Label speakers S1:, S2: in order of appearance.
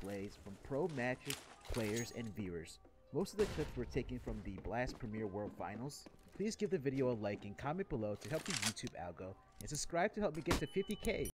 S1: plays from pro matches, players, and viewers. Most of the clips were taken from the Blast Premier World Finals. Please give the video a like and comment below to help the YouTube algo, and subscribe to help me get to 50k.